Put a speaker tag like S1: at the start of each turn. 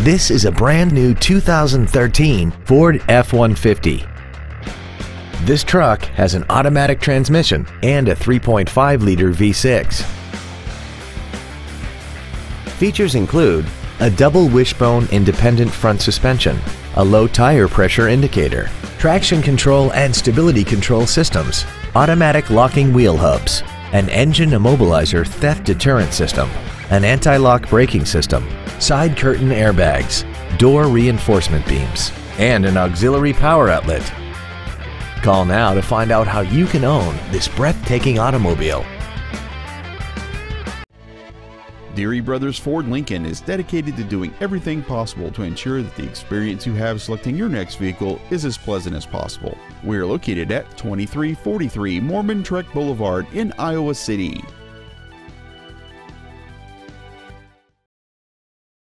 S1: This is a brand new 2013 Ford F-150. This truck has an automatic transmission and a 3.5-liter V6. Features include a double wishbone independent front suspension, a low tire pressure indicator, traction control and stability control systems, automatic locking wheel hubs, an engine immobilizer theft deterrent system, an anti-lock braking system, side curtain airbags, door reinforcement beams, and an auxiliary power outlet. Call now to find out how you can own this breathtaking automobile.
S2: Deery Brothers Ford Lincoln is dedicated to doing everything possible to ensure that the experience you have selecting your next vehicle is as pleasant as possible. We are located at 2343 Mormon Trek Boulevard in Iowa City.